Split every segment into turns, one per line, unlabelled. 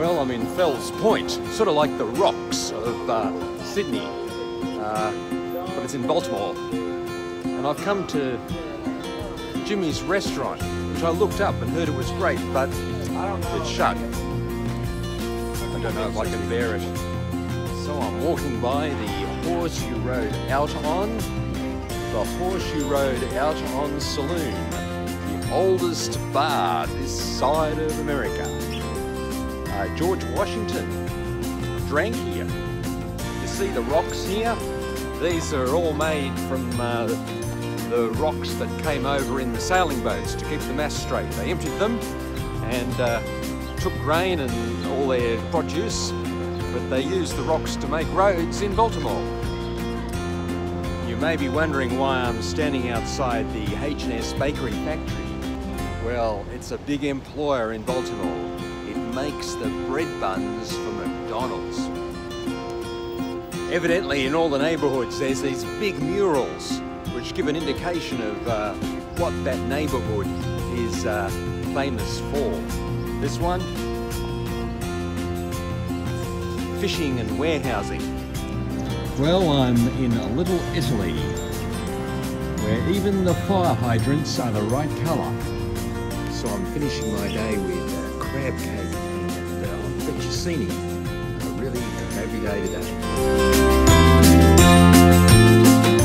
Well, I'm in Fells Point, sort of like the rocks of uh, Sydney, uh, but it's in Baltimore. And I've come to Jimmy's restaurant, which I looked up and heard it was great, but it's shut. I don't know if I can bear it. So I'm walking by the Horseshoe Road Out On, the Horseshoe Road Out On Saloon, the oldest bar this side of America. Uh, George Washington drank here. You see the rocks here? These are all made from uh, the rocks that came over in the sailing boats to keep the mast straight. They emptied them and uh, took grain and all their produce, but they used the rocks to make roads in Baltimore. You may be wondering why I'm standing outside the H&S Bakery factory. Well, it's a big employer in Baltimore. Makes the bread buns for McDonald's. Evidently, in all the neighbourhoods, there's these big murals which give an indication of uh, what that neighbourhood is uh, famous for. This one, fishing and warehousing. Well, I'm in a little Italy, where even the fire hydrants are the right colour. So I'm finishing my day with A really.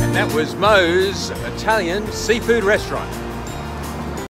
And that was Moe's Italian seafood restaurant.